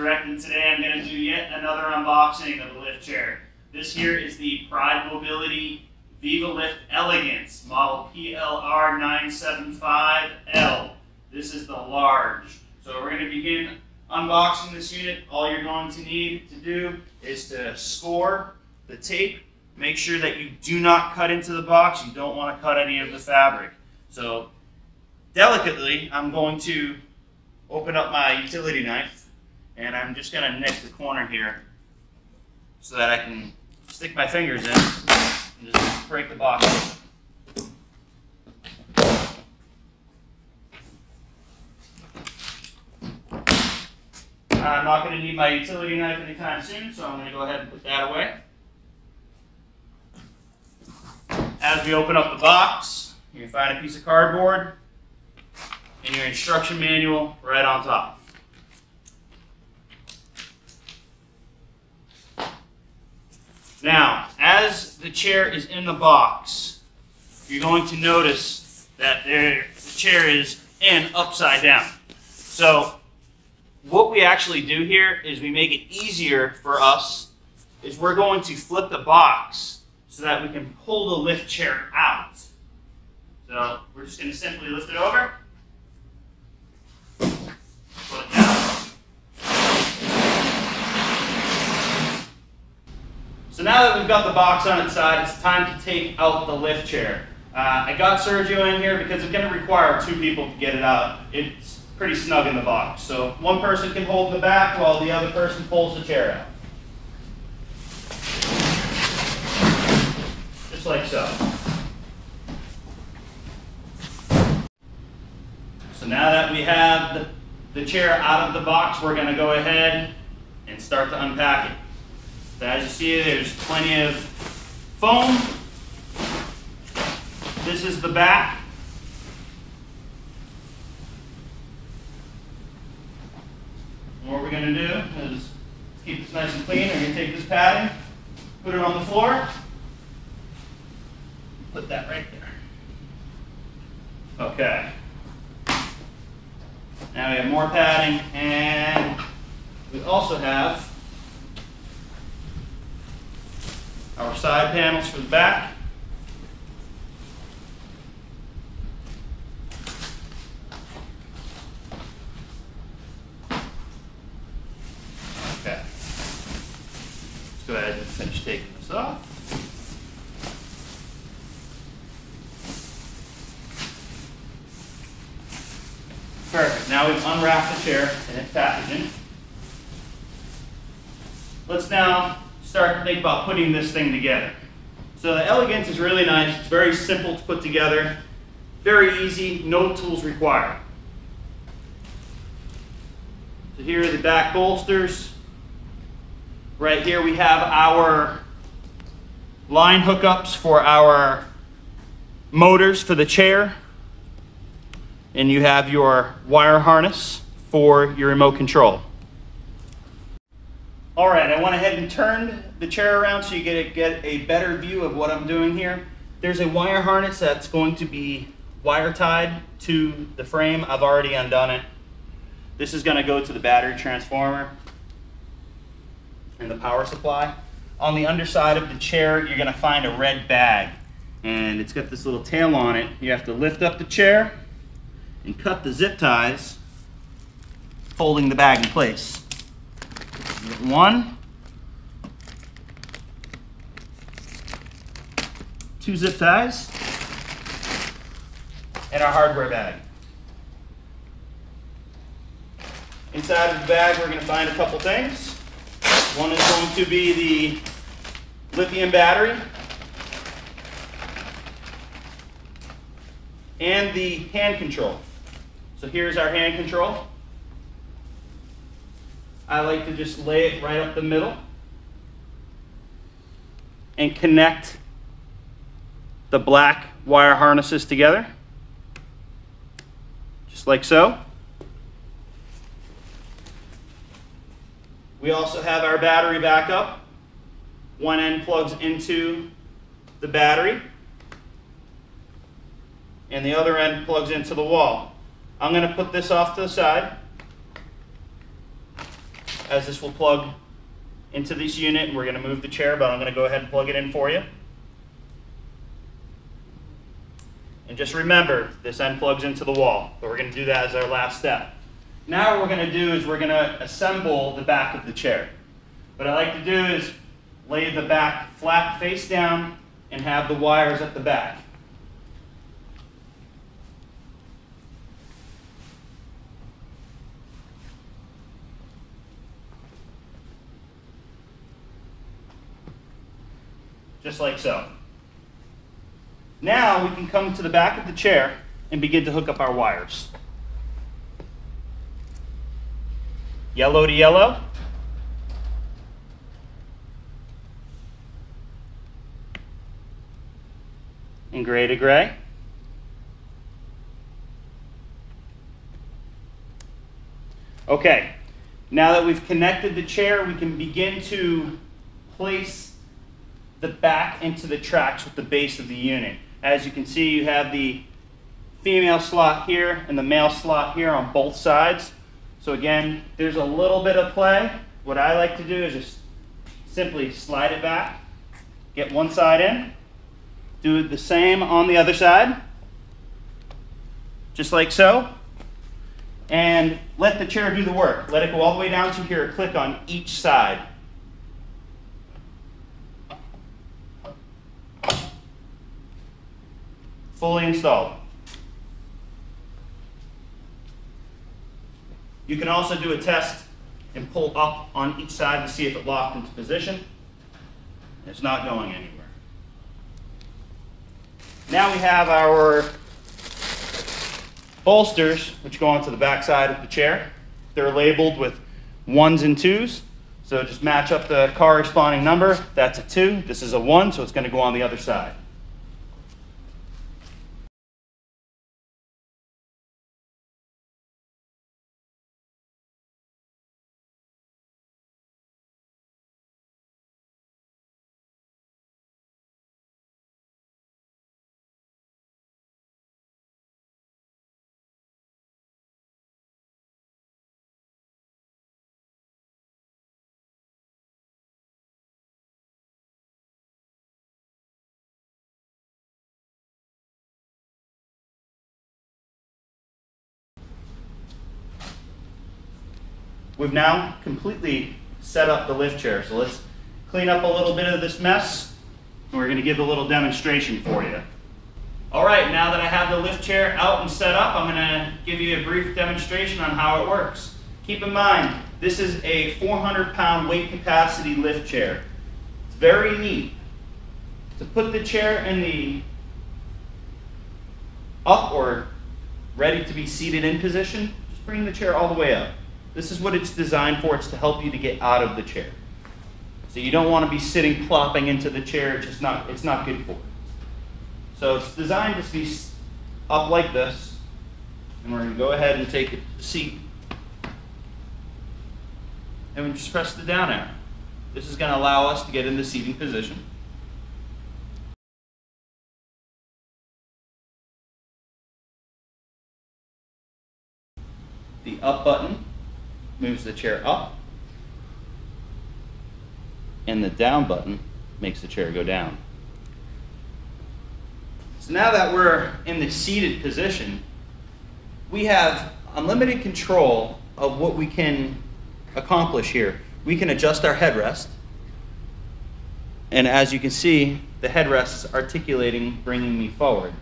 directed today, I'm going to do yet another unboxing of the lift chair. This here is the Pride Mobility Viva Lift Elegance, model PLR975L. This is the large. So we're going to begin unboxing this unit. All you're going to need to do is to score the tape. Make sure that you do not cut into the box. You don't want to cut any of the fabric. So delicately, I'm going to open up my utility knife and I'm just going to nick the corner here so that I can stick my fingers in and just break the box. I'm not going to need my utility knife anytime soon, so I'm going to go ahead and put that away. As we open up the box, you find a piece of cardboard and your instruction manual right on top. Now, as the chair is in the box, you're going to notice that there, the chair is in upside down. So what we actually do here is we make it easier for us is we're going to flip the box so that we can pull the lift chair out. So we're just going to simply lift it over So now that we've got the box on its side, it's time to take out the lift chair. Uh, I got Sergio in here because it's going to require two people to get it out. It's pretty snug in the box. So one person can hold the back while the other person pulls the chair out. Just like so. So now that we have the, the chair out of the box, we're going to go ahead and start to unpack it. So as you see, there's plenty of foam. This is the back. What we're going to do is keep this nice and clean. We're going to take this padding, put it on the floor, put that right there. Okay. Now we have more padding, and we also have our side panels for the back. Okay. Let's go ahead and finish taking this off. Perfect. Now we've unwrapped the chair and its packaging. Let's now start to think about putting this thing together. So the Elegance is really nice. It's very simple to put together. Very easy, no tools required. So here are the back bolsters. Right here we have our line hookups for our motors for the chair. And you have your wire harness for your remote control. All right, I went ahead and turned the chair around so you get a, get a better view of what I'm doing here. There's a wire harness that's going to be wire tied to the frame. I've already undone it. This is gonna go to the battery transformer and the power supply. On the underside of the chair, you're gonna find a red bag and it's got this little tail on it. You have to lift up the chair and cut the zip ties holding the bag in place one, two zip ties, and our hardware bag. Inside of the bag, we're going to find a couple things. One is going to be the lithium battery and the hand control. So here's our hand control. I like to just lay it right up the middle and connect the black wire harnesses together, just like so. We also have our battery backup. One end plugs into the battery, and the other end plugs into the wall. I'm going to put this off to the side. As this will plug into this unit and we're going to move the chair, but I'm going to go ahead and plug it in for you. And just remember, this end plugs into the wall, but we're going to do that as our last step. Now what we're going to do is we're going to assemble the back of the chair. What I like to do is lay the back flat face down and have the wires at the back. Just like so. Now we can come to the back of the chair and begin to hook up our wires. Yellow to yellow. And gray to gray. Okay, now that we've connected the chair, we can begin to place the back into the tracks with the base of the unit. As you can see, you have the female slot here and the male slot here on both sides. So again, there's a little bit of play. What I like to do is just simply slide it back, get one side in, do the same on the other side, just like so, and let the chair do the work. Let it go all the way down to here, click on each side. Fully installed. You can also do a test and pull up on each side to see if it locked into position. It's not going anywhere. Now we have our bolsters, which go onto the back side of the chair. They're labeled with ones and twos. So just match up the corresponding number. That's a two. This is a one, so it's going to go on the other side. We've now completely set up the lift chair. So let's clean up a little bit of this mess. And we're gonna give a little demonstration for you. All right, now that I have the lift chair out and set up, I'm gonna give you a brief demonstration on how it works. Keep in mind, this is a 400 pound weight capacity lift chair. It's very neat. To put the chair in the up or ready to be seated in position, just bring the chair all the way up. This is what it's designed for. It's to help you to get out of the chair. So you don't want to be sitting plopping into the chair. It's just not, it's not good for it. So it's designed to be up like this. And we're going to go ahead and take a seat. And we just press the down arrow. This is going to allow us to get in the seating position. The up button moves the chair up, and the down button makes the chair go down. So now that we're in the seated position, we have unlimited control of what we can accomplish here. We can adjust our headrest, and as you can see, the headrest is articulating, bringing me forward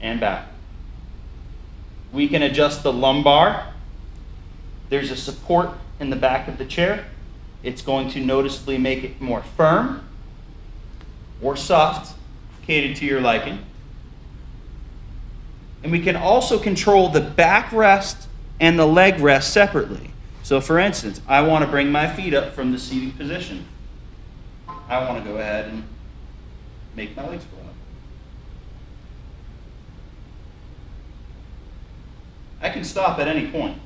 and back. We can adjust the lumbar there's a support in the back of the chair. It's going to noticeably make it more firm or soft, catered to your liking. And we can also control the backrest and the leg rest separately. So for instance, I want to bring my feet up from the seating position. I want to go ahead and make my legs go up. I can stop at any point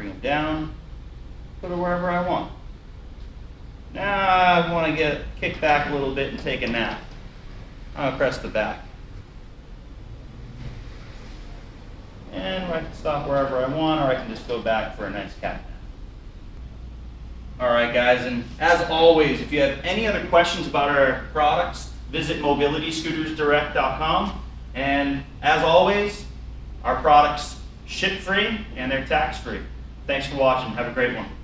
bring them down, put them wherever I want. Now I want to get kick back a little bit and take a nap. I'm going to press the back. And I can stop wherever I want, or I can just go back for a nice cat nap. All right, guys, and as always, if you have any other questions about our products, visit mobilityscootersdirect.com. And as always, our products ship free and they're tax free. Thanks for watching. Have a great one.